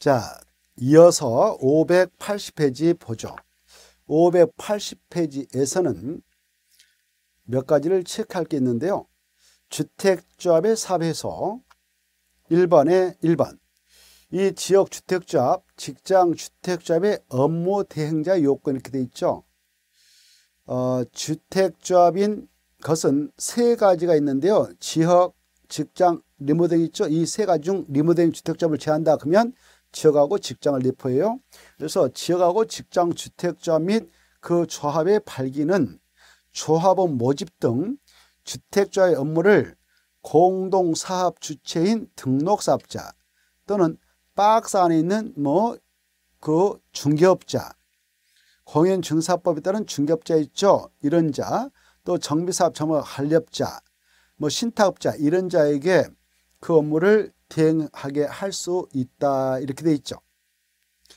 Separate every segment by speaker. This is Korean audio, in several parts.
Speaker 1: 자, 이어서 580페이지 보죠. 580페이지에서는 몇 가지를 체크할 게 있는데요. 주택조합의 사업에서 1번에 1번. 이 지역주택조합, 직장주택조합의 업무 대행자 요건 이렇게 돼 있죠. 어, 주택조합인 것은 세 가지가 있는데요. 지역, 직장, 리모델 있죠. 이 세 가지 중 리모델 주택조합을 제한다 그러면 지역하고 직장을 내포해요. 그래서 지역하고 직장 주택조합 및그 조합의 발기는 조합원 모집 등 주택조합의 업무를 공동사업 주체인 등록사업자 또는 박스 안에 있는 뭐 그 중개업자 공연증사법에 따른 중개업자 있죠. 이런 자, 또 정비사업 점업 한렵자, 뭐 신탁업자 이런 자에게 그 업무를 대행하게 할 수 있다 이렇게 돼 있죠.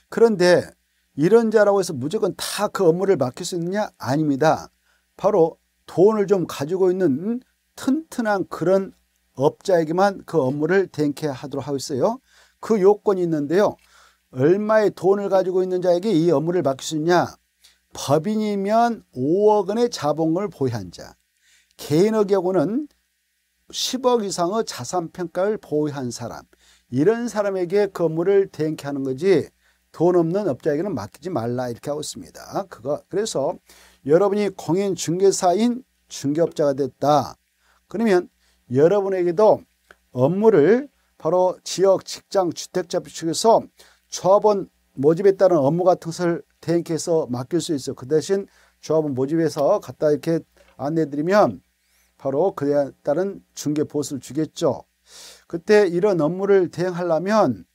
Speaker 1: 그런데 이런 자라고 해서 무조건 다 그 업무를 맡길 수 있느냐? 아닙니다. 바로 돈을 좀 가지고 있는 튼튼한 그런 업자에게만 그 업무를 대행케 하도록 하고 있어요. 그 요건이 있는데요. 얼마의 돈을 가지고 있는 자에게 이 업무를 맡길 수 있냐? 법인이면 5억 원의 자본금을 보유한 자, 개인의 경우는 10억 이상의 자산 평가를 보유한 사람, 이런 사람에게 그 업무를 대행케 하는 거지 돈 없는 업자에게는 맡기지 말라 이렇게 하고 있습니다. 그거 그래서 여러분이 공인 중개사인 중개업자가 됐다. 그러면 여러분에게도 업무를 바로 지역 직장 주택자 측에서 조합원 모집에 따른 업무 같은 것을 대행해서 맡길 수 있어요. 그 대신 조합원 모집해서 갖다 이렇게 안내드리면 바로 그에 따른 중개 보수를 주겠죠. 그때 이런 업무를 대행하려면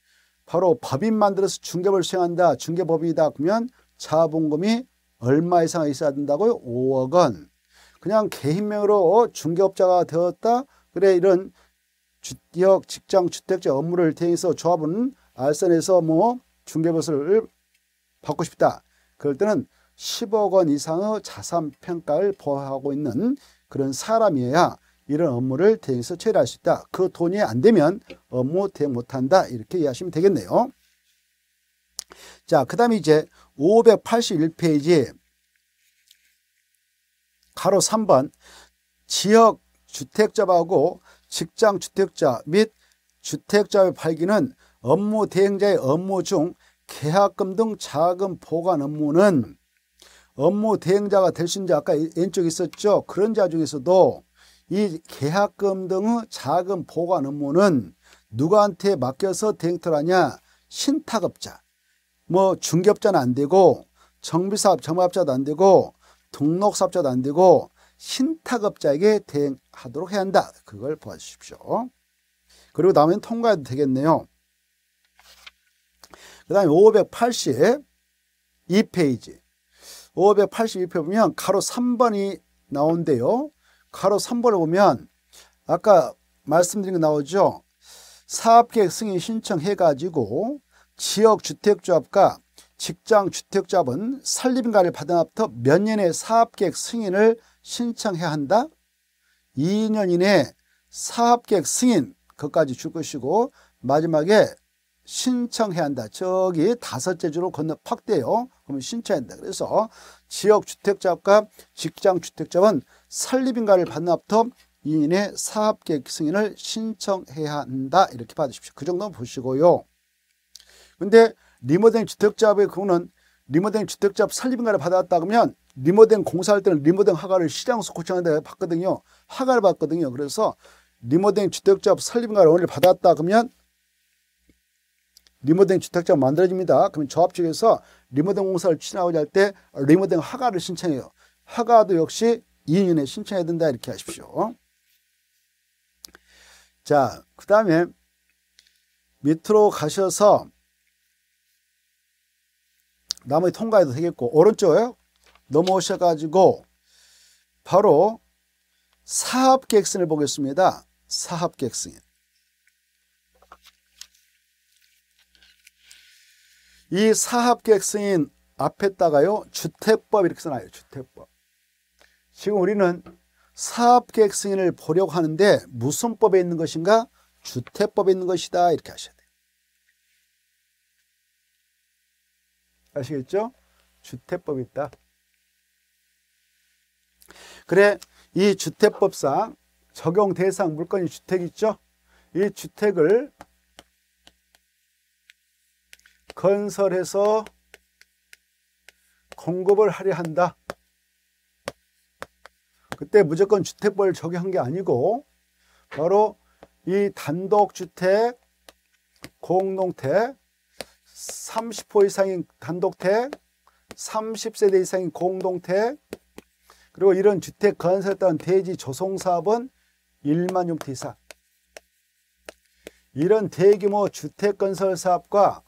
Speaker 1: 바로 법인 만들어서 중개업을 수행한다. 중개법인이다. 그러면 자본금이 얼마 이상 있어야 된다고요? 5억 원. 그냥 개인명으로 중개업자가 되었다. 그래 이런 지역 직장 주택자 업무를 대행해서 조합은 알선해서 뭐 중개보수를 받고 싶다. 그럴 때는 10억 원 이상의 자산 평가를 보호하고 있는 그런 사람이어야 이런 업무를 대행해서 처리할 수 있다. 그 돈이 안 되면 업무 대행 못한다. 이렇게 이해하시면 되겠네요. 자, 그 다음에 이제 581페이지 가로 3번 지역 주택자하고 직장 주택자 및 주택자의 발기는 업무 대행자의 업무 중 계약금 등 자금 보관 업무는 업무 대행자가 될 수 있는 자 아까 왼쪽에 있었죠. 그런 자 중에서도 이 계약금 등의 자금 보관 업무는 누구한테 맡겨서 대행터를 하냐? 신탁업자. 뭐 중개업자는 안 되고 정비사업 정합자도 안 되고 등록사업자도 안 되고 신탁업자에게 대행하도록 해야 한다. 그걸 보아주십시오. 그리고 나면 통과해도 되겠네요. 그 다음에 582페이지. 582페이지 보면 가로 3번이 나온대요. 가로 3번을 보면 아까 말씀드린 거 나오죠. 사업계획 승인 신청해가지고 지역주택조합과 직장주택조합은 설립인가를 받은 앞부터 몇 년의 사업계획 승인을 신청해야 한다. 2년 이내 사업계획 승인 그것까지 줄 것이고 마지막에 신청해야 한다. 저기 다섯째 주로 건너 확대요. 그러면 신청해야 한다. 그래서 지역주택자와 직장주택자는 설립인가를 받는 앞부터 2년의 사업계획 승인을 신청해야 한다. 이렇게 받으십시오. 그 정도는 보시고요. 근데 리모델 주택자의 경우는 리모델 주택자 설립인가를 받았다 그러면 리모델 공사할 때는 리모델 허가를 시장에서 고청한데 받거든요. 허가를 받거든요. 그래서 리모델 주택자 설립인가를 오늘 받았다 그러면 리모델 주택자가 만들어집니다. 그러면 조합 측에서 리모델 공사를 추진하고자 할 때 리모델 허가를 신청해요. 허가도 역시 2년에 신청해야 된다 이렇게 하십시오. 자, 그 다음에 밑으로 가셔서 나머지 통과해도 되겠고 오른쪽에 넘어오셔가지고 바로 사업계획서를 보겠습니다. 사업계획서. 이 사합계획 승인 앞에다가요 주택법 이렇게 써놔요 주택법 지금 우리는 사업계획 승인을 보려고 하는데 무슨 법에 있는 것인가 주택법에 있는 것이다 이렇게 하셔야 돼요 아시겠죠? 주택법이 있다. 그래 이 주택법상 적용 대상 물건이 주택 있죠? 이 주택을 건설해서 공급을 하려 한다. 그때 무조건 주택법을 적용한 게 아니고 바로 이 단독주택, 공동택, 30호 이상인 단독택, 30세대 이상인 공동택, 그리고 이런 주택 건설에 따른 대지 조성사업은 1만 용태 이상. 이런 대규모 주택 건설 사업과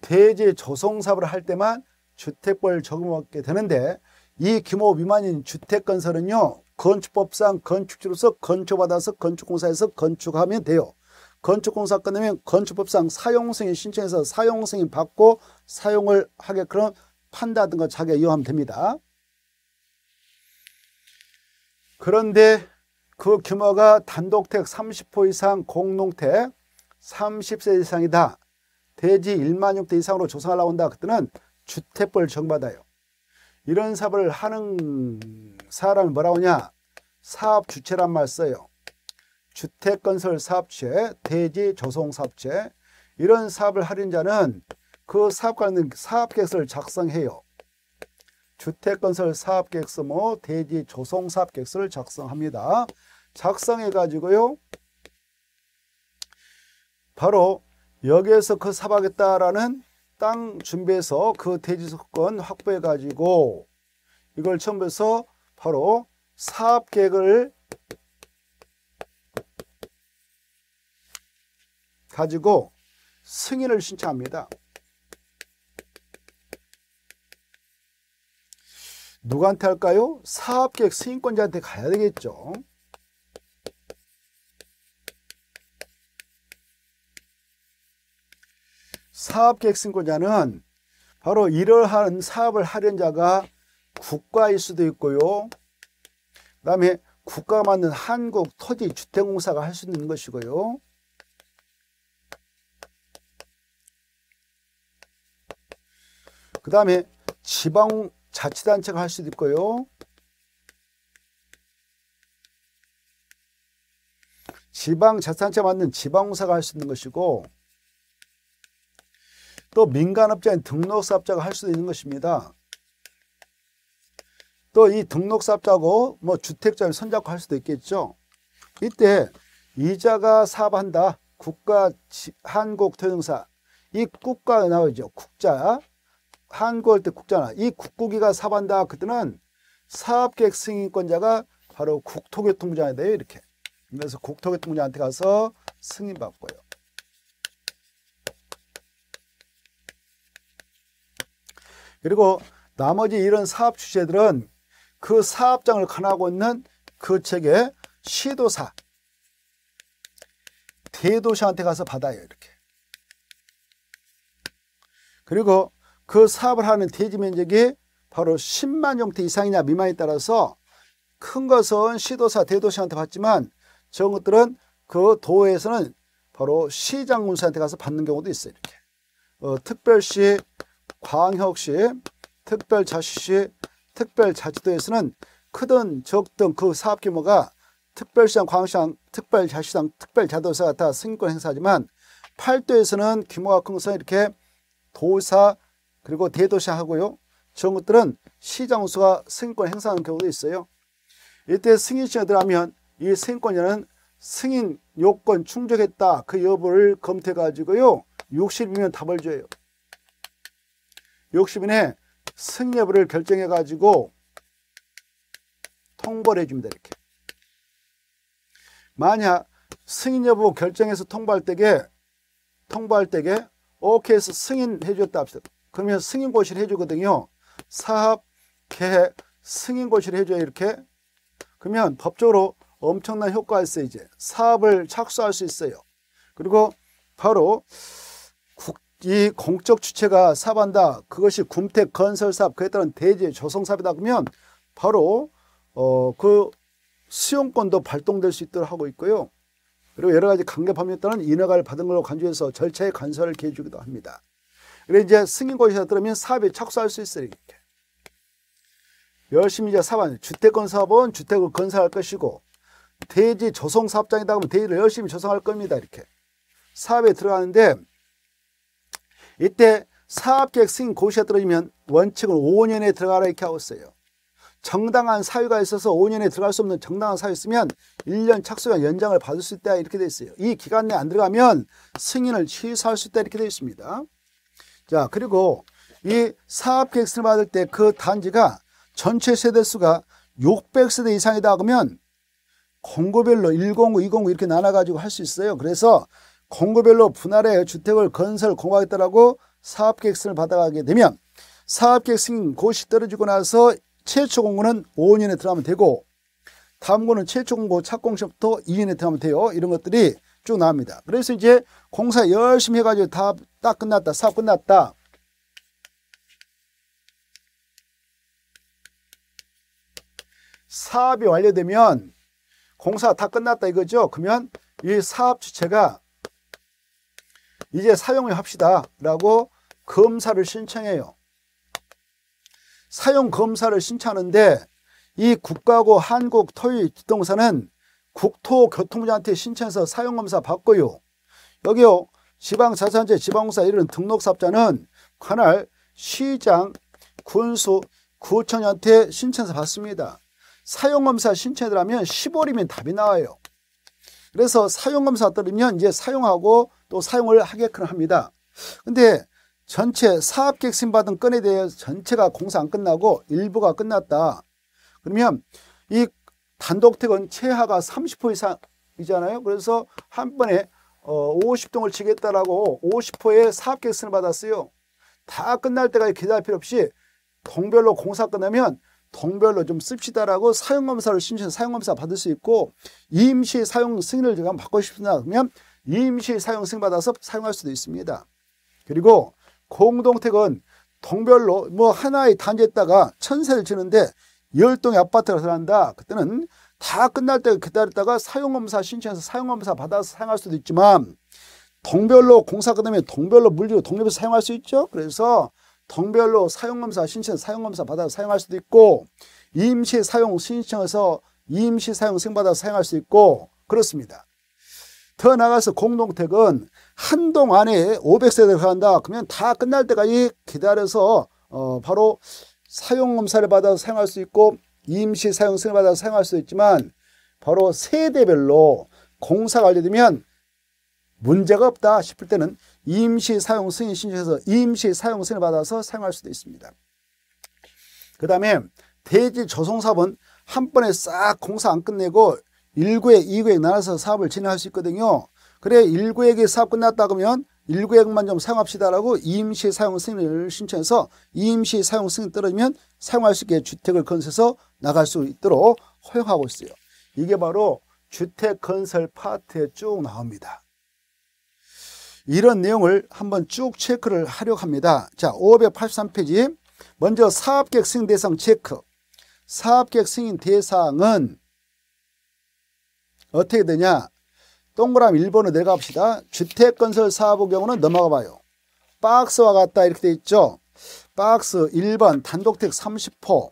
Speaker 1: 대지 조성 사업을 할 때만 주택벌 적용받게 되는데 이 규모 미만인 주택 건설은요. 건축법상 건축지로서 건축받아서 건축공사에서 건축하면 돼요. 건축공사 끝내면 건축법상 사용승인 신청해서 사용승인 받고 사용을 하게끔 판다든가 자기가 이용하면 됩니다. 그런데 그 규모가 단독택 30호 이상 공동택 30세 이상이다. 대지 1만 형대 이상으로 조성하려고 한다. 그때는 주택벌 정받아요. 이런 사업을 하는 사람이 뭐라고 하냐? 사업 주체란 말 써요. 주택 건설 사업체, 대지 조성 사업체 이런 사업을 하는 자는 그 사업 관련 사업 계획서를 작성해요. 주택 건설 사업 계획서 뭐 대지 조성 사업 계획서를 작성합니다. 작성해 가지고요. 바로 여기에서 그 사업하겠다라는 땅 준비해서 그 대지 소권 확보해 가지고 이걸 첨부해서 바로 사업계획을 가지고 승인을 신청합니다. 누구한테 할까요? 사업계획 승인권자한테 가야 되겠죠. 사업계획 승인권자는 바로 이러한 사업을 하려는 자가 국가일 수도 있고요. 그 다음에 국가가 만든 한국 토지 주택공사가 할 수 있는 것이고요. 그 다음에 지방 자치단체가 할 수도 있고요. 지방 자치단체 만든 지방공사가 할 수 있는 것이고 또 민간업자인 등록사업자가 할 수도 있는 것입니다. 또 이 등록사업자고 뭐 주택자를 손잡고 할 수도 있겠죠. 이때 이자가 사업한다. 국가 한국토용사 이 국가 나오죠. 국자 한국할 때 국자나 이 국고기가 사업한다. 그때는 사업계획 승인권자가 바로 국토교통부장이 돼요. 이렇게. 그래서 국토교통부장한테 가서 승인받고요. 그리고 나머지 이런 사업 주체들은 그 사업장을 관하고 있는 그 책의 시도사, 대도시한테 가서 받아요. 이렇게. 그리고 그 사업을 하는 대지 면적이 바로 10만 용태 이상이냐 미만에 따라서 큰 것은 시도사, 대도시한테 받지만 적은 것들은 그 도에서는 바로 시장군사한테 가서 받는 경우도 있어요. 이렇게. 어, 특별시, 광역시, 특별자치시, 특별자치도에서는 크든 적든 그 사업 규모가 특별시장, 광역시장, 특별자치장, 특별자도사가 다 승인권 행사하지만 8도에서는 규모가 큰 것은 이렇게 도사, 그리고 대도시 하고요. 저런 것들은 시장수가 승인권 행사하는 경우도 있어요. 이때 승인 시에 들어가면 이 승인권자는 승인 요건 충족했다. 그 여부를 검토해 가지고요. 60이면 답을 줘요. 60인에 승인 여부를 결정해 가지고 통보를 해줍니다. 이렇게. 만약 승인 여부 결정해서 통보할 때게 통보할 때게 오케이 해서 승인해 줬다 합시다. 그러면 승인 고시를 해주거든요. 사업, 계획, 승인 고시를 해줘요. 이렇게. 그러면 법적으로 엄청난 효과가 있어요. 이제 사업을 착수할 수 있어요. 그리고 바로 국, 이 공적 주체가 사업한다. 그것이 군택 건설 사업, 그에 따른 대지 조성 사업이다. 그러면 바로 어, 그 수용권도 발동될 수 있도록 하고 있고요. 그리고 여러 가지 관계 법률에 따른 인허가를 받은 걸로 간주해서 절차의 간섭을 기해주기도 합니다. 그래 이제 승인 고시가 들으면 사업에 착수할 수 있어요. 이렇게. 열심히 이제 사업, 주택건 사업은 주택을 건설할 것이고 대지 조성 사업장이다 하면 대지를 열심히 조성할 겁니다. 이렇게. 사업에 들어가는데 이때 사업계획 승인 고시가 떨어지면 원칙은 5년에 들어가라 이렇게 하고 있어요. 정당한 사유가 있어서 5년에 들어갈 수 없는 정당한 사유 있으면 1년 착수가 연장을 받을 수 있다 이렇게 돼 있어요. 이 기간 내에 안 들어가면 승인을 취소할 수 있다 이렇게 돼 있습니다. 자 그리고 이 사업계획서를 받을 때 그 단지가 전체 세대수가 600세대 이상이다 그러면 공고별로 109, 209 이렇게 나눠가지고 할 수 있어요. 그래서 공고별로 분할해 주택을 건설 공부하겠다라고 사업계획서를 받아가게 되면 사업계획 승인 고시 떨어지고 나서 최초 공고는 5년에 들어가면 되고 다음 거는 최초 공고 착공시부터 2년에 들어가면 돼요. 이런 것들이 쭉 나옵니다. 그래서 이제 공사 열심히 해가지고 다 딱 끝났다. 사업 끝났다. 사업이 완료되면 공사 다 끝났다 이거죠. 그러면 이 사업 주체가 이제 사용을 합시다 라고 검사를 신청해요. 사용 검사를 신청하는데 이 국가고 한국 토지 부동산은 국토교통부한테 신청해서 사용 검사 받고요. 여기요 지방자산제 지방공사 이런 등록사업자는 관할 시장 군수 구청한테 신청해서 받습니다. 사용검사 신청을 하면 10월이면 답이 나와요. 그래서 사용검사 떨으면 이제 사용하고 또 사용을 하게끔 합니다. 근데 전체 사업계획 신받은 건에 대해서 전체가 공사 안 끝나고 일부가 끝났다. 그러면 이 단독택은 최하가 30% 이상이잖아요. 그래서 한 번에 어 50동을 치겠다라고 50호의 사업계획 승을 받았어요. 다 끝날 때까지 기다릴 필요 없이 동별로 공사 끝나면 동별로 좀 씁시다라고 사용검사를 신청해서 사용검사 받을 수 있고 임시 사용 승인을 제가 받고 싶다 그러면 임시 사용 승인 받아서 사용할 수도 있습니다. 그리고 공동택은 동별로 뭐 하나의 단지에다가 천세를 지는데 열동의 아파트가 들어간다. 그때는 다 끝날 때 기다렸다가 사용검사 신청해서 사용검사 받아서 사용할 수도 있지만 동별로 공사 끝나면 동별로 물리고 동별로 사용할 수 있죠. 그래서 동별로 사용검사 신청, 사용검사 받아서 사용할 수도 있고 임시 사용 신청해서 임시 사용 승받아서 사용할 수 있고 그렇습니다. 더 나가서 공동택은 한동 안에 500세대를 한다. 그러면 다 끝날 때까지 기다려서 어 바로 사용검사를 받아서 사용할 수 있고 임시 사용 승을 받아서 사용할 수 있지만 바로 세대별로 공사가 완료되면 문제가 없다 싶을 때는 임시 사용 승인 신청해서 임시 사용 승인을 받아서 사용할 수도 있습니다. 그 다음에 대지 조성 사업은 한 번에 싹 공사 안 끝내고 1구획, 2구획 나눠서 사업을 진행할 수 있거든요. 그래 1구획이 사업 끝났다 그러면 1구획만 좀 사용합시다라고 임시 사용 승인을 신청해서 임시 사용 승인 떨어지면 사용할 수 있게 주택을 건설해서 나갈 수 있도록 허용하고 있어요. 이게 바로 주택 건설 파트에 쭉 나옵니다. 이런 내용을 한번 쭉 체크를 하려고 합니다. 자, 583페이지. 먼저 사업계획 승인 대상 체크. 사업계획 승인 대상은 어떻게 되냐? 동그라미 1번으로 내려갑시다. 주택건설 사업의 경우는 넘어가 봐요. 박스와 같다 이렇게 돼 있죠. 박스 1번 단독택 30호,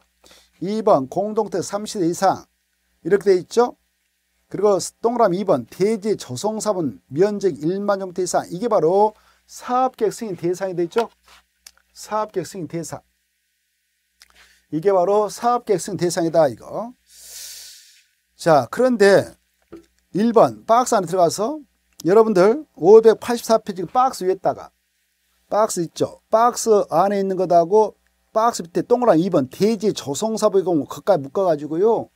Speaker 1: 2번 공동택 30대 이상 이렇게 돼 있죠. 그리고 동그라미 2번 대지 조성사분 면적 1만 정도 이상 이게 바로 사업계획 승인 대상이 되죠. 사업계획 승인 대상. 이게 바로 사업계획 승인 대상이다 이거. 자 그런데 1번 박스 안에 들어가서 여러분들 584페이지 박스 위에다가 박스 있죠. 박스 안에 있는 것하고 박스 밑에 동그라미 2번 대지 조성사부의 경우 가까이 묶어가지고요.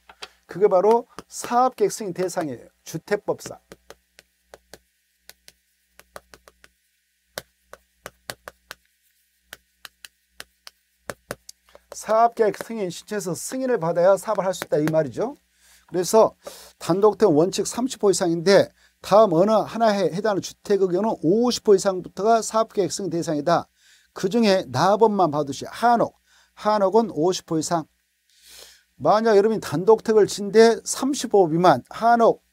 Speaker 1: 그게 바로 사업계획 승인 대상이에요. 주택법상. 사업계획 승인 신청해서 승인을 받아야 사업을 할 수 있다 이 말이죠. 그래서 단독택 원칙 30% 이상인데 다음 어느 하나에 해당하는 주택의 경우는 50% 이상부터가 사업계획 승인 대상이다. 그 중에 나번만 받으시 한옥, 한옥은 50% 이상. 만약 여러분이 단독택을 친데 30% 미만, 한옥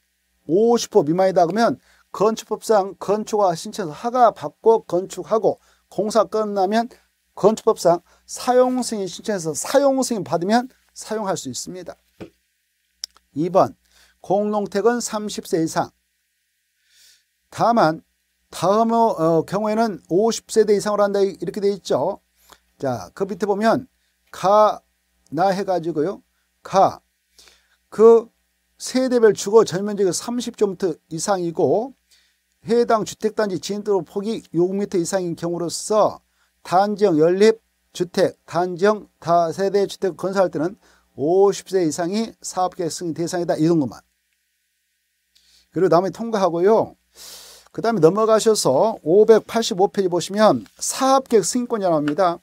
Speaker 1: 50% 미만이다 그러면 건축법상 건축가 신청해서 허가 받고 건축하고 공사 끝나면 건축법상 사용승인 신청해서 사용승인 받으면 사용할 수 있습니다. 2번 공농택은 30세 이상 다만 다음 어, 경우에는 50세대 이상으로 한다 이렇게 돼 있죠. 자, 그 밑에 보면 가 나 해가지고요. 가 그 세대별 주거 전면적이 30제곱미터 이상이고 해당 주택단지 진입도 폭이 6m 이상인 경우로서 단지형 연립 주택, 단지형 다세대 주택 건설할 때는 50세 이상이 사업계획 승인 대상이다. 이 정도만. 그리고 다음에 통과하고요. 그 다음에 넘어가셔서 585페이지 보시면 사업계획 승인권자 나옵니다.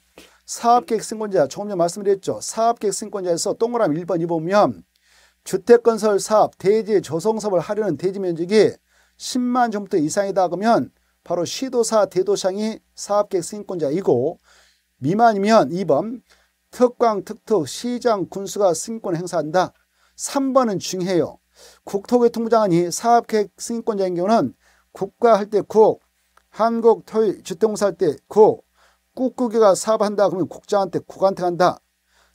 Speaker 1: 사업계획 승인권자 조금 전에 말씀드렸죠. 사업계획 승인권자에서 동그라미 1번 이 보면 주택건설 사업 대지 조성사업을 하려는 대지 면적이 10만 제곱미터 이상이다 그러면 바로 시도사 대도상이 사업계획 승인권자이고 미만이면 2번 특광 특특 시장 군수가 승인권 행사한다. 3번은 중요해요. 국토교통부 장관이 사업계획 승인권자인 경우는 국가 할 때 국, 한국 토일 주택공사 할 때 국, 꾹꾹이가 사업한다 그러면 국장한테 국한테 간다.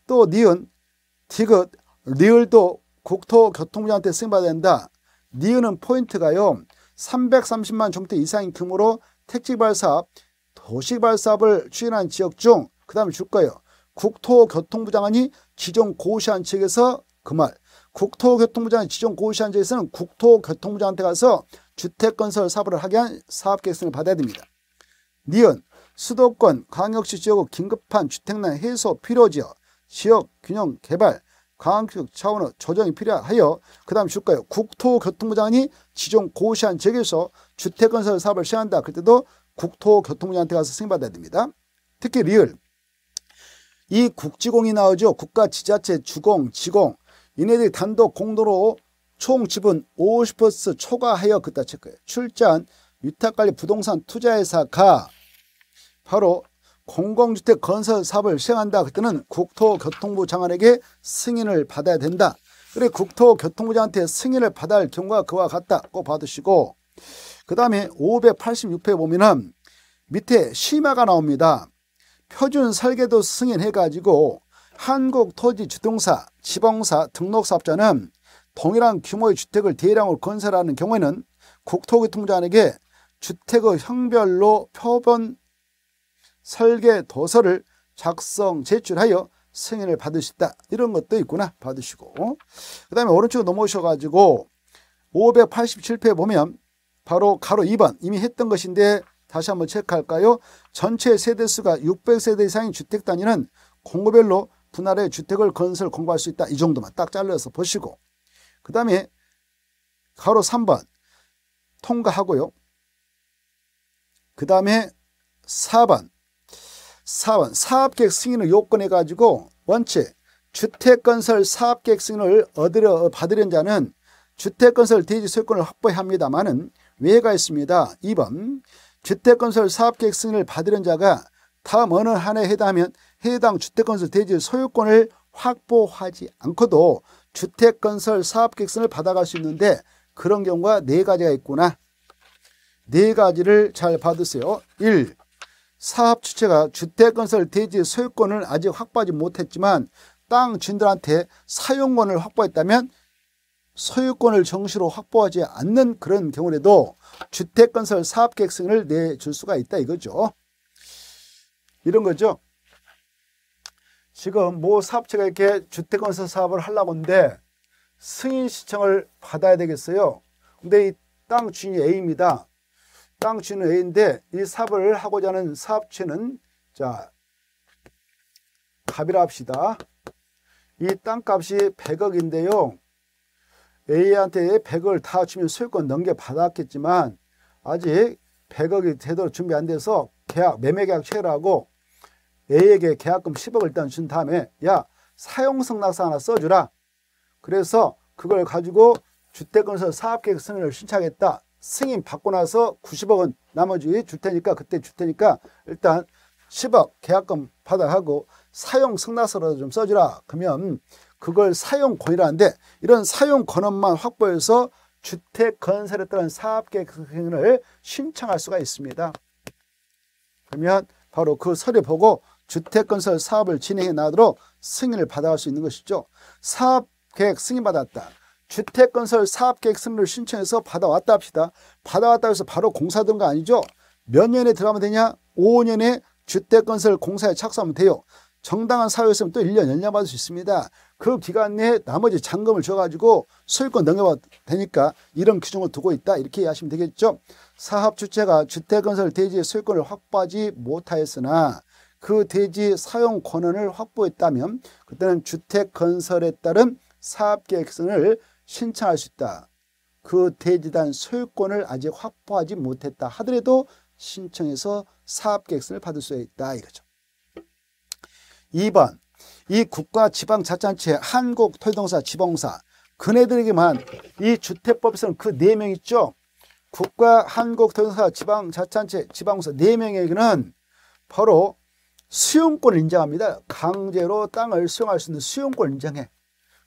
Speaker 1: 또 니은, 디귿, 리을도 국토교통부장한테 승인받아야 된다. 니은은 포인트가요. 330만 종대 이상인 규모로 택지발 사업, 도시발 사업을 추진한 지역 중 그 다음에 줄 거예요. 국토교통부 장관이 지정 고시한 지역에서 그 말. 국토교통부 장관이 지정 고시한 지역에서는 국토교통부 장한테 가서 주택건설 사업을 하게 한 사업계획서를 받아야 됩니다. 니은 수도권 광역시 지역의 긴급한 주택난 해소 필요지역 지역 균형 개발 광역적 차원의 조정이 필요하여 그 다음 줄 거예요. 국토교통부 장관이 지정 고시한 지역에서 주택건설 사업을 시행한다. 그때도 국토교통부 장한테 가서 승인받아야 됩니다. 특히 리을 이 국지공이 나오죠. 국가 지자체 주공, 지공 이네들이 단독 공도로 총 지분 50% 초과하여 그따 체크해 출자한 위탁관리 부동산 투자회사가 바로 공공주택 건설 사업을 시행한다. 그때는 국토교통부 장관에게 승인을 받아야 된다. 그래 국토교통부 장한테 승인을 받아야 할 경우가 그와 같다. 꼭 받으시고 그 다음에 586회 보면은 밑에 심화가 나옵니다. 표준 설계도 승인해가지고 한국토지주동사, 지방사 등록사업자는 동일한 규모의 주택을 대량으로 건설하는 경우에는 국토교통부장에게 주택의 형별로 표본 설계 도서를 작성 제출하여 승인을 있다. 이런 것도 있구나. 받으시고. 그 다음에 오른쪽으로 넘어오셔가지고 587페 보면 바로 가로 2번 이미 했던 것인데 다시 한번 체크할까요? 전체 세대수가 600세대 이상인 주택 단위는 공고별로 분할의 주택을 건설 공부할 수 있다. 이 정도만 딱 잘라서 보시고 그 다음에 가로 3번 통과하고요. 그 다음에 4번 4번 사업계획 승인을 요건해 가지고 원칙 주택건설 사업계획 승인을 얻으려 받으려는 자는 주택건설 대지 소유권을 확보해야 합니다만은 외가 있습니다. 2번 주택건설 사업계획 승인을 받으려는 자가 다음 어느 한해 해당하면 해당 주택건설 대지 소유권을 확보하지 않고도 주택건설 사업계획 승인을 받아갈 수 있는데 그런 경우가 네 가지가 있구나. 네 가지를 잘 받으세요. 1. 사업 주체가 주택건설 대지 소유권을 아직 확보하지 못했지만 땅 주인들한테 사용권을 확보했다면 소유권을 정시로 확보하지 않는 그런 경우에도 주택건설 사업계획 승인을 내줄 수가 있다 이거죠. 이런 거죠. 지금 모 사업체가 이렇게 주택건설 사업을 하려고 하는데 승인 신청을 받아야 되겠어요. 근데 이 땅 주인이 A입니다. 땅 주인은 A인데 이 사업을 하고자 하는 사업체는 자 갑이라 합시다. 이 땅값이 100억인데요. A한테 100을 다 주면 소유권 넘겨받았겠지만 아직 100억이 제대로 준비 안 돼서 계약 매매 계약 체결하고 A에게 계약금 10억을 일단 준 다음에 야 사용성 낙서 하나 써주라. 그래서 그걸 가지고 주택건설 사업계획 승인을 신청했다. 승인 받고 나서 90억은 나머지 줄 테니까 그때 줄 테니까 일단 10억 계약금 받아가고 사용 승낙서라도 좀 써주라. 그러면 그걸 사용 권이라는데 이런 사용 권한만 확보해서 주택 건설에 따른 사업계획 승인을 신청할 수가 있습니다. 그러면 바로 그 서류 보고 주택 건설 사업을 진행해 나도록 승인을 받아갈 수 있는 것이죠. 사업계획 승인받았다. 주택건설 사업계획 승인을 신청해서 받아왔다 합시다. 받아왔다 해서 바로 공사 들은 거 아니죠? 몇 년에 들어가면 되냐? 5년에 주택건설 공사에 착수하면 돼요. 정당한 사유였으면 또 1년 연장받을 수 있습니다. 그 기간 내에 나머지 잔금을 줘가지고 소유권 넘겨봐도 되니까 이런 규정을 두고 있다. 이렇게 이해하시면 되겠죠. 사업 주체가 주택건설 대지의 소유권을 확보하지 못하였으나 그 대지 사용 권한을 확보했다면 그때는 주택건설에 따른 사업계획서를 신청할 수 있다. 그 대지단 소유권을 아직 확보하지 못했다 하더라도 신청해서 사업계획서를 받을 수 있다 이거죠. 2번 이 국가 지방자치단체 한국토지동사 지방사 그네들에게만 이 주택법에서는 그 네 명 있죠. 국가 한국토지동사 지방자치단체 지방사 네 명에게는 바로 수용권을 인정합니다. 강제로 땅을 수용할 수 있는 수용권을 인정해.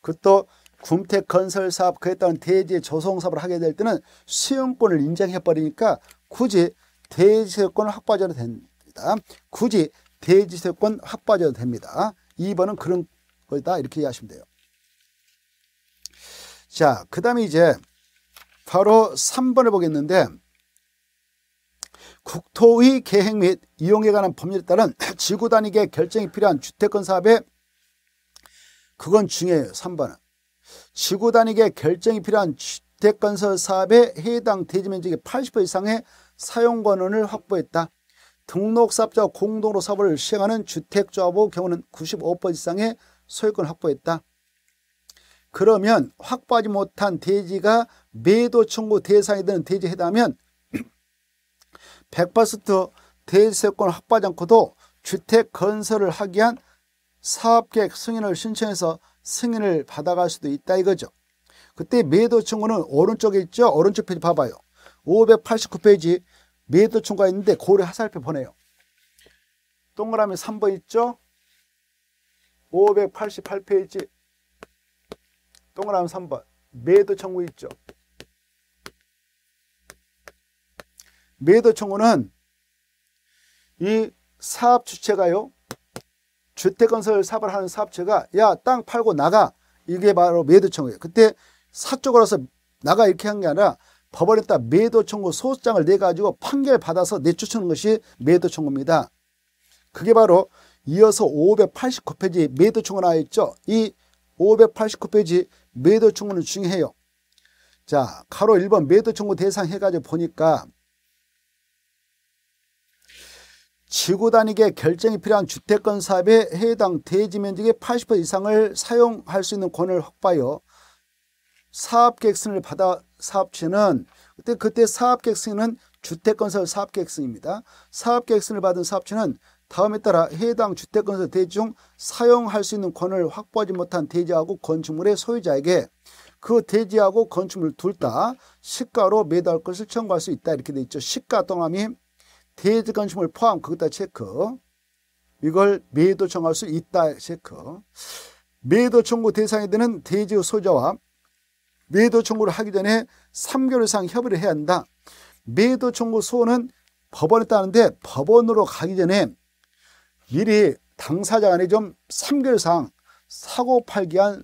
Speaker 1: 그것도 군택 건설 사업 그에 따른 대지 조성 사업을 하게 될 때는 수용권을 인정해 버리니까 굳이 대지세권을 확보하셔도 됩니다. 굳이 대지세권 확보하셔도 됩니다. 2번은 그런 거다 이렇게 이해하시면 돼요. 자, 그 다음에 이제 바로 3번을 보겠는데 국토의 계획 및 이용에 관한 법률에 따른 지구 단위계 결정이 필요한 주택건 사업에 그건 중요해요. 3번은. 지구 단위계 결정이 필요한 주택건설 사업에 해당 대지 면적의 80% 이상의 사용권을 확보했다. 등록사업자 공동으로 사업을 시행하는 주택조합의 경우는 95% 이상의 소유권을 확보했다. 그러면 확보하지 못한 대지가 매도 청구 대상이 되는 대지에 해당하면 100% 대지세권 확보하지 않고도 주택 건설을 하기 위한 사업계획 승인을 신청해서 승인을 받아갈 수도 있다 이거죠. 그때 매도 청구는 오른쪽에 있죠. 오른쪽 페이지 봐봐요. 589페이지 매도 청구가 있는데 고려 하살표 보내요. 동그라미 3번 있죠. 588페이지 동그라미 3번 매도 청구 있죠. 매도 청구는 이 사업 주체가요. 주택건설 사업을 하는 사업체가 야 땅 팔고 나가 이게 바로 매도 청구예요. 그때 사쪽으로 와서 나가 이렇게 한 게 아니라 법원에 따라 매도 청구 소장을 내 가지고 판결 받아서 내쫓는 것이 매도 청구입니다. 그게 바로 이어서 589페이지 매도 청구 나와 있죠. 이 589페이지 매도 청구는 중요해요. 자, 가로 1번 매도 청구 대상 해가지고 보니까 지구 단위계 결정이 필요한 주택건 사업에 해당 대지 면적의 80% 이상을 사용할 수 있는 권을 확보하여 사업계획서를 받아 사업체는 그때 그때 사업계획서는 주택건설 사업계획서입니다. 사업계획서를 받은 사업체는 다음에 따라 해당 주택건설 대지 중 사용할 수 있는 권을 확보하지 못한 대지하고 건축물의 소유자에게 그 대지하고 건축물 둘 다 시가로 매도할 것을 청구할 수 있다 이렇게 돼 있죠. 시가 동함이 대지 건축물 포함 그것다 체크. 이걸 매도 청구할 수 있다 체크. 매도 청구 대상이 되는 대지 소유자와 매도 청구를 하기 전에 3개월 이상 협의를 해야 한다. 매도 청구 소원은 법원에 따는데 법원으로 가기 전에 미리 당사자 간에 좀 3개월 이상 사고 팔기 한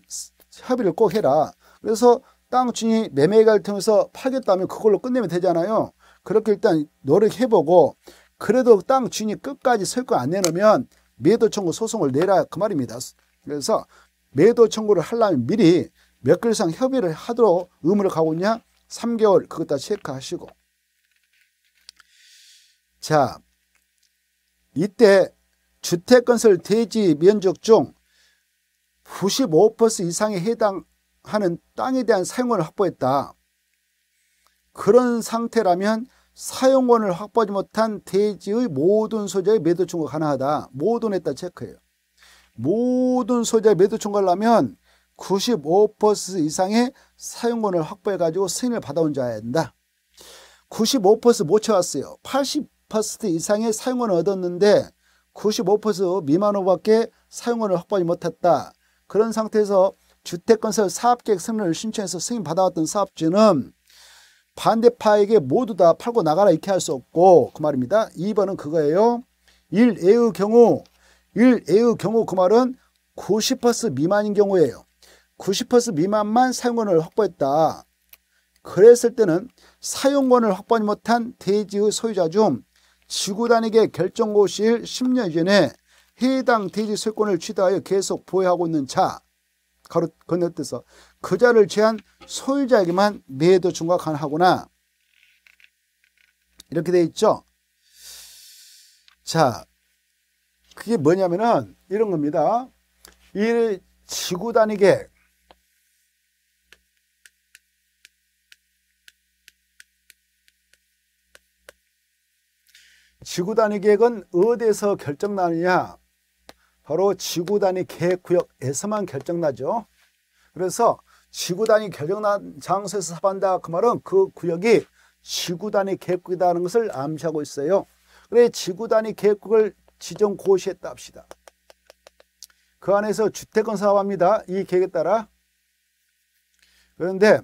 Speaker 1: 협의를 꼭 해라. 그래서 땅 주인이 매매가를 통해서 팔겠다면 그걸로 끝내면 되잖아요. 그렇게 일단 노력해보고 그래도 땅 주인이 끝까지 설권 안 내놓으면 매도 청구 소송을 내라 그 말입니다. 그래서 매도 청구를 하려면 미리 몇 개월 이상 협의를 하도록 의무를 가고 있냐? 3개월 그것 다 체크하시고 자 이때 주택건설 대지 면적 중 95% 이상에 해당하는 땅에 대한 사용권을 확보했다. 그런 상태라면 사용권을 확보하지 못한 대지의 모든 소재의 매도 청구가 가능하다. 모든 했다 체크해요. 모든 소재의 매도 청구를 하면 95% 이상의 사용권을 확보해가지고 승인을 받아온 자야 된다. 95%못 채웠어요. 80% 이상의 사용권을 얻었는데 95% 미만 호밖에 사용권을 확보하지 못했다. 그런 상태에서 주택건설 사업계획 승인을 신청해서 승인 받아왔던 사업주는 반대파에게 모두 다 팔고 나가라 이렇게 할 수 없고 그 말입니다. 2번은 그거예요. 1A의 경우 1A의 경우 그 말은 90% 미만인 경우예요. 90% 미만만 사용권을 확보했다. 그랬을 때는 사용권을 확보하지 못한 대지의 소유자 중 지구 단위계 결정고 시일 10년 이전에 해당 대지 소유권을 취득하여 계속 보유하고 있는 자 가로 건너뛰어서 그 자를 제한 소유자에게만 매도 중과 가능하구나. 이렇게 돼 있죠. 자, 그게 뭐냐면은 이런 겁니다. 이 지구 단위계 지구 단위 계획은 어디에서 결정나느냐? 바로 지구 단위 계획 구역에서만 결정나죠. 그래서 지구 단위 결정난 장소에서 삽한다 그 말은 그 구역이 지구 단위 계획국이라는 것을 암시하고 있어요. 그래 지구 단위 계획국을 지정 고시했다 합시다. 그 안에서 주택건 사업합니다. 이 계획에 따라. 그런데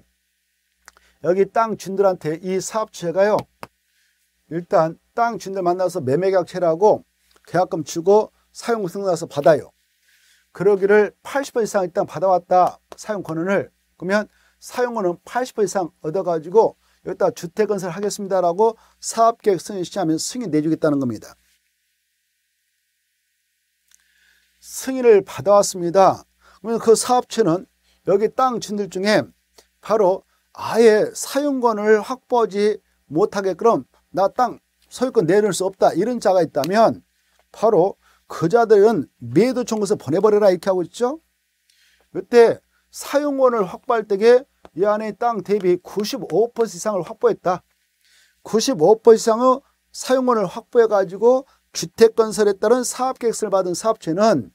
Speaker 1: 여기 땅 주인들한테 이 사업체가요. 일단 땅 주인들 만나서 매매계약 체라고 계약금 주고 사용 승낙서 받아요. 그러기를 80% 이상 일단 받아왔다. 사용 권한을. 그러면 사용 권은 80% 이상 얻어가지고 여기다 주택 건설 하겠습니다라고 사업계획 승인 시하면 승인 내주겠다는 겁니다. 승인을 받아왔습니다. 그러면 그 사업체는 여기 땅 주인들 중에 바로 아예 사용권을 확보하지 못하게끔 나 땅 소유권 내놓을 수 없다 이런 자가 있다면 바로 그 자들은 매도 청구서 보내버려라 이렇게 하고 있죠. 그때 사용권을 확보할 때에 이 안에 땅 대비 95% 이상을 확보했다. 95% 이상의 사용권을 확보해 가지고 주택 건설에 따른 사업계획서를 받은 사업체는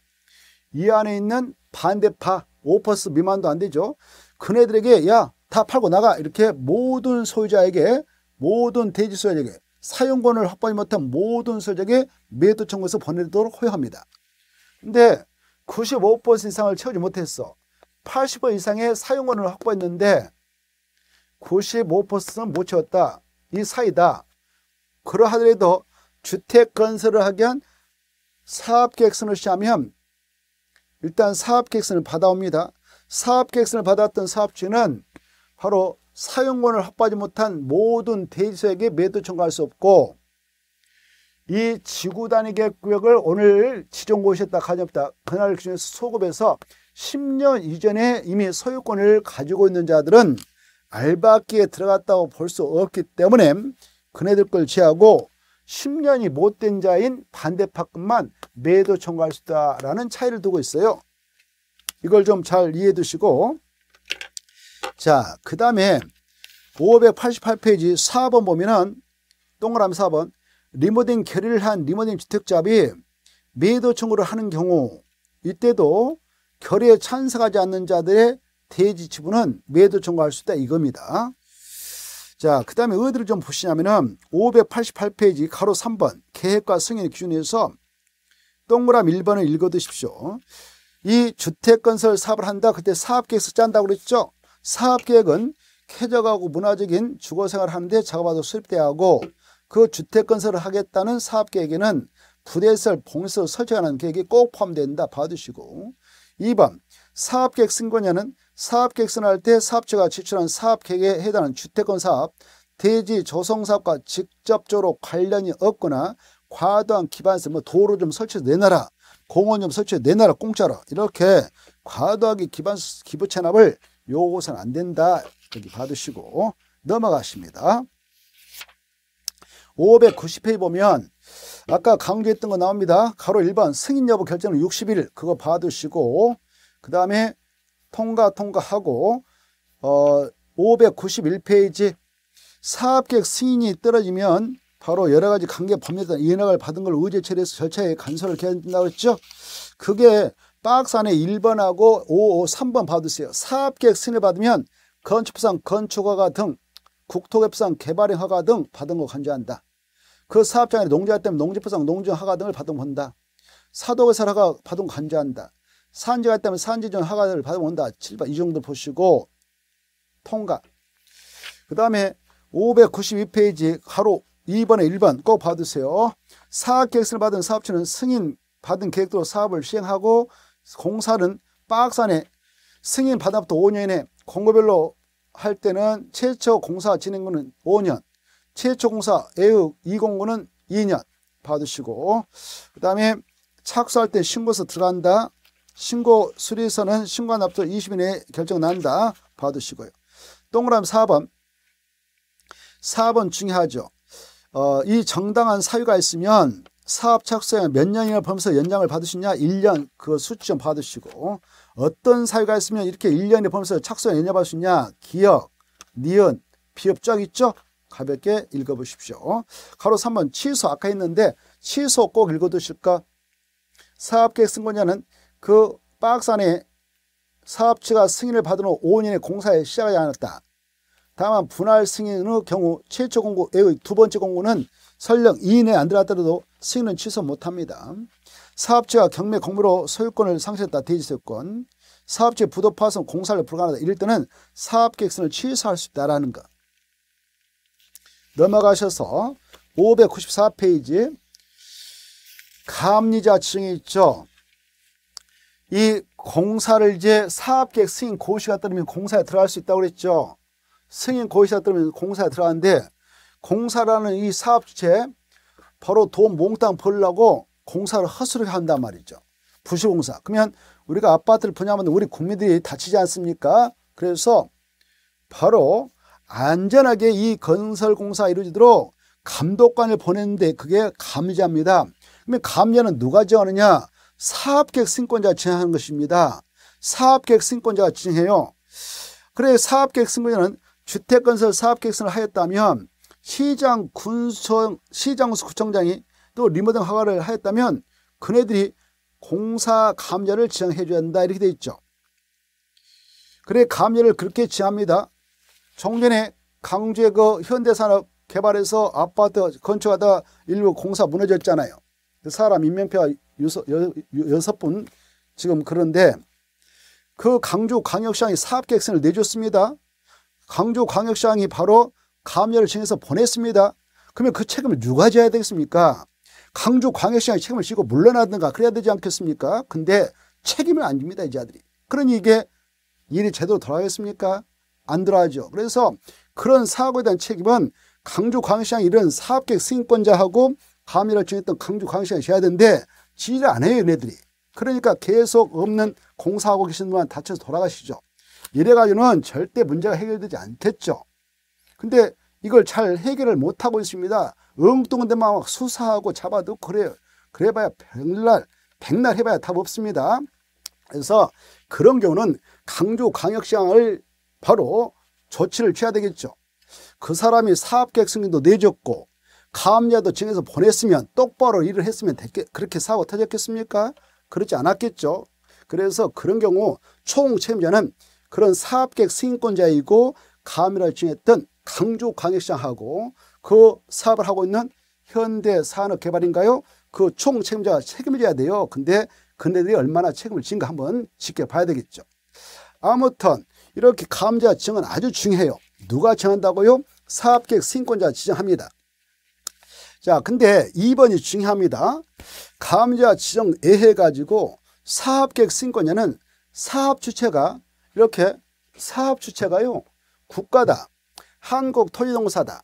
Speaker 1: 이 안에 있는 반대파 5% 미만도 안 되죠. 그네들에게 야 다 팔고 나가 이렇게 모든 소유자에게 모든 대지 소유자에게 사용권을 확보하지 못한 모든 소유자에게 매도 청구서 보내도록 허용합니다. 근데 95% 이상을 채우지 못했어. 80% 이상의 사용권을 확보했는데 95%는 못 채웠다. 이 사이다. 그러하더라도 주택 건설을 하기 위한 사업계획서를 시하면 일단 사업계획서를 받아옵니다. 사업계획서를 받았던 사업주는 바로 사용권을 확보하지 못한 모든 대지소에게 매도 청구할 수 없고 이 지구 단위 계획구역을 오늘 지정 고시했다 가져다 그날 기준에서 소급해서 10년 이전에 이미 소유권을 가지고 있는 자들은 알바기에 들어갔다고 볼 수 없기 때문에 그네들 걸 제하고 10년이 못된 자인 반대파급만 매도 청구할 수 있다라는 차이를 두고 있어요. 이걸 좀 잘 이해해 두시고 자, 그 다음에 588페이지 4번 보면은 동그라미 4번 리모딩 결의를 한 리모딩 주택자비 매도 청구를 하는 경우 이때도 결의에 찬성하지 않는 자들의 대지 지분은 매도 청구할 수 있다 이겁니다. 자, 그 다음에 어디를 좀 보시냐면은 588페이지 가로 3번 계획과 승인 기준에서 동그라미 1번을 읽어 두십시오. 이 주택건설 사업을 한다. 그때 사업계획서 짠다고 그랬죠. 사업계획은 쾌적하고 문화적인 주거생활을 하는데 작업하도 수립돼야 하고 그 주택 건설을 하겠다는 사업계획에는 부대설, 봉설 설치하는 계획이 꼭 포함된다 봐두시고 2번 사업계획 승권자는 사업계획 선할 때 사업체가 지출한 사업계획에 해당하는 주택건 사업, 대지 조성사업과 직접적으로 관련이 없거나 과도한 기반세, 뭐 도로 좀 설치해서 내놔라, 공원 좀 설치해서 내놔라, 공짜로 이렇게 과도하게 기반 기부 체납을 요것은 안 된다. 여기 받으시고 넘어가십니다. 590페이지 보면 아까 강조했던 거 나옵니다. 가로 1번 승인 여부 결정은 60일 그거 받으시고 그 다음에 통과 통과하고 어 591페이지 사업계획 승인이 떨어지면 바로 여러 가지 관계 법률에 따른 인허가를 받은 걸 의제 처리해서 절차에 간섭을 개한다고 했죠. 그게 박스 안에 1번하고 5, 5, 3번 받으세요. 사업계획 승인을 받으면 건축부상 건축허가 등 국토개발상 개발행 허가 등 받은 거 간주한다. 그 사업장에 농지화 때문에 농지부상 농지허가 등을 받은 본다. 사도개설 허가 받은 간주한다. 산지가 때문에 산지전 허가를 받으면 온다. 7번 이 정도 보시고 통과. 그 다음에 592페이지 가로 2번에 1번 꼭 받으세요. 사업 계획서를 받은 사업체는 승인 받은 계획대로 사업을 시행하고 공사는 안에 승인 받아부터 5년에 공고별로 할 때는 최초 공사 진행은 5년, 최초 공사 애의 2공고는 2년 받으시고 그 다음에 착수할 때 신고서 들어간다. 신고 수리서는 신고한 앞부터 20일 내에 결정 난다. 받으시고요. 동그라미 4번. 4번 중요하죠. 어, 이 정당한 사유가 있으면 사업 착수에 몇 년이나 범서 연장을 받으시냐? 1년 그 수치점 받으시고 어떤 사유가 있으면 이렇게 1년에 범서 착수에 연장 받으시냐? 기억, 니은, 비읍적 있죠? 가볍게 읽어보십시오. 가로 3번 취소 아까 했는데 취소 꼭 읽어두실까? 사업계획 승고자는 그 박스 안에 사업체가 승인을 받은 후 5년의 공사에 시작하지 않았다. 다만 분할 승인 의 경우 최초 공고의 두 번째 공고는 설령 2인에 안 들어갔더라도 승인은 취소 못합니다. 사업체가 경매 공모로 소유권을 상실했다. 대지소유권. 사업체 부도 파손 공사를 불가하다 이럴 때는 사업계획서를 취소할 수 있다라는 것. 넘어가셔서 594페이지 감리자 지정이 있죠. 이 공사를 이제 사업계획 승인 고시가 따르면 공사에 들어갈 수 있다고 그랬죠. 승인 고시가 따르면 공사에 들어가는데 공사라는 이 사업체 바로 돈 몽땅 벌려고 공사를 허술하게 한단 말이죠. 부실공사. 그러면 우리가 아파트를 분양하면 우리 국민들이 다치지 않습니까? 그래서 바로 안전하게 이 건설공사 이루어지도록 감독관을 보냈는데 그게 감리자입니다. 그러면 감리자는 누가 정하느냐? 사업계획 승권자가 지정하는 것입니다. 사업계획 승권자가 지정해요. 그래 사업계획 승권자는 주택건설 사업계획서를 하였다면 시장 군청 시장수 구청장이 또 리모델 허가를 하였다면 그네들이 공사 감리자를 지정해 줘야 한다 이렇게 돼 있죠. 그래 감리를 그렇게 지합니다. 종전에 강주의 그 현대산업 개발해서 아파트 건축하다 일부 공사 무너졌잖아요. 그 사람 인명피해가 여섯, 여섯 분 지금 그런데 그 강주 광역시장이 사업계획서를 내줬습니다. 강주 광역시장이 바로 감열을 정해서 보냈습니다. 그러면 그 책임을 누가 져야 되겠습니까? 강주 광역시장이 책임을 지고 물러나든가 그래야 되지 않겠습니까? 근데 책임을 안 집니다. 이 자들이. 그러니 이게 일이 제대로 돌아가겠습니까? 안 들어가죠. 그래서 그런 사고에 대한 책임은 강주광시장 이런 사업계획 승인권자하고 감리를 정했던 강주광시장이 져야 되는데 지지를 안 해요. 얘네들이. 그러니까 계속 없는 공사하고 계신 분만 다쳐서 돌아가시죠. 이래가지고는 절대 문제가 해결되지 않겠죠. 근데 이걸 잘 해결을 못하고 있습니다. 엉뚱한 데만 막 수사하고 잡아도 그래요. 그래봐야 백날, 백날 해봐야 답 없습니다. 그래서 그런 경우는 강주광역시장을 바로 조치를 취해야 되겠죠. 그 사람이 사업계획 승인도 내줬고 가압류도 정해서 보냈으면 똑바로 일을 했으면 됐겠, 그렇게 사고 터졌겠습니까? 그렇지 않았겠죠. 그래서 그런 경우 총 책임자는 그런 사업계획 승인권자이고 가압류를 정했던 강주 광역시장하고 그 사업을 하고 있는 현대산업개발인가요? 그 총 책임자가 책임을 져야 돼요. 근데 그네들이 얼마나 책임을 진가 한번 지켜봐야 되겠죠. 아무튼 이렇게 감자 지정은 아주 중요해요. 누가 정한다고요? 사업계획 승인권자 지정합니다. 자, 근데 2번이 중요합니다. 감자 지정 애해 가지고 사업계획 승인권자는 사업 주체가 이렇게 사업 주체가요. 국가다. 한국 토지동사다.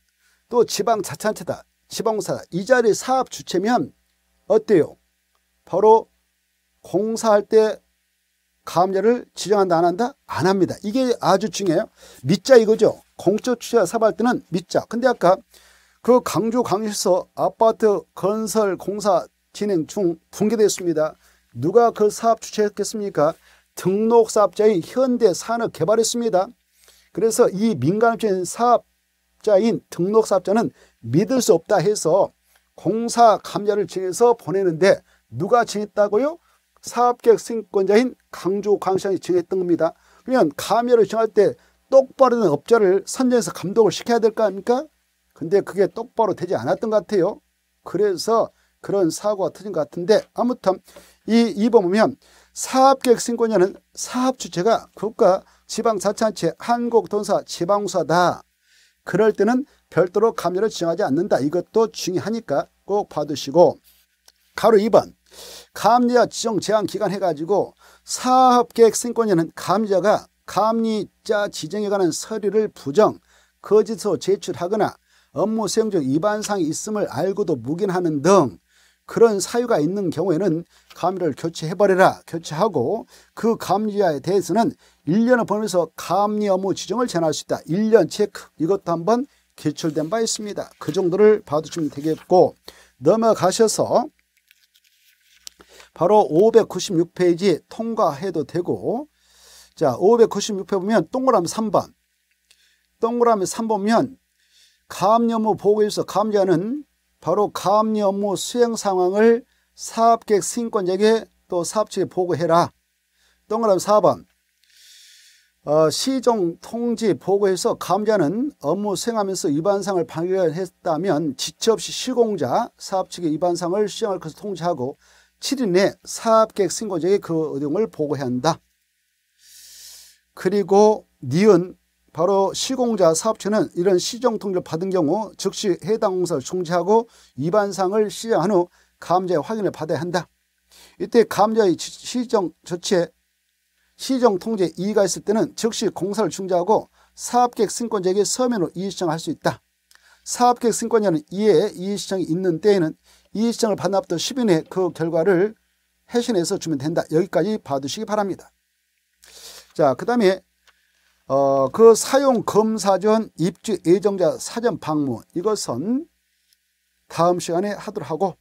Speaker 1: 또 지방 자치단체다. 지방사다. 이 자리 사업 주체면 어때요? 바로 공사할 때 가압류를 지정한다 안 한다? 안 합니다. 이게 아주 중요해요. 밑자 이거죠. 공적 주체가 사업할 때는 밑자. 근데 아까 그 강주 강시서 아파트 건설 공사 진행 중 붕괴됐습니다. 누가 그 사업 주체했겠습니까? 등록 사업자인 현대산업개발했습니다. 그래서 이 민간업체인 사업자인 등록 사업자는 믿을 수 없다 해서 공사 감자를 정해서 보내는데 누가 정했다고요? 사업계획 승인권자인 강주 광시장이 정했던 겁니다. 그러면 감열을 정할 때 똑바로 된 업자를 선정해서 감독을 시켜야 될 거 아닙니까? 근데 그게 똑바로 되지 않았던 것 같아요. 그래서 그런 사고가 터진 것 같은데 아무튼 이 2번 보면 사업계획 승인권자는 사업 주체가 국가 지방자치단체 한국돈사 지방사다. 그럴 때는 별도로 감열을 지정하지 않는다. 이것도 중요하니까 꼭 봐두시고 가로 2번 감리자 지정 제한 기간 해가지고 사업계획 승권자는 감리자가 감리자 지정에 관한 서류를 부정, 거짓으로 제출하거나 업무 수행 중 위반사항이 있음을 알고도 묵인하는 등 그런 사유가 있는 경우에는 감리를 교체해버려라 교체하고 그 감리자에 대해서는 1년을 보내면서 감리 업무 지정을 전할 수 있다. 1년 체크 이것도 한번 기출된 바 있습니다. 그 정도를 봐두시면 되겠고 넘어가셔서 바로 596페이지 통과해도 되고 자 596페 보면 동그라미 3번 동그라미 3 보면 감리 업무 보고에서 감리자는 바로 감리 업무 수행 상황을 사업계획 승인권자에게 또 사업체에 보고해라. 동그라미 4번 어, 시정 통지 보고에서 감자는 업무 수행하면서 위반상을 발견했다면 지체 없이 시공자 사업 측의 위반상을 시정할 것을 통지하고 7일 내 사업계획 승인권자에게 그 내용을 보고해야 한다. 그리고 니은 바로 시공자 사업체는 이런 시정 통지를 받은 경우 즉시 해당 공사를 중지하고 위반상을 시정한 후 감자의 확인을 받아야 한다. 이때 감자의 시정 조치에 시정 통제 이의가 있을 때는 즉시 공사를 중지하고 사업계획 승권자에게 서면으로 이의시정할 수 있다. 사업계획 승권자는 이에 이의시정이 있는 때에는 이의시정을 받은 앞부터 10일 내에 그 결과를 해신해서 주면 된다. 여기까지 봐두시기 바랍니다. 자, 그 다음에 어, 그 사용 검사 전 입주 예정자 사전 방문 이것은 다음 시간에 하도록 하고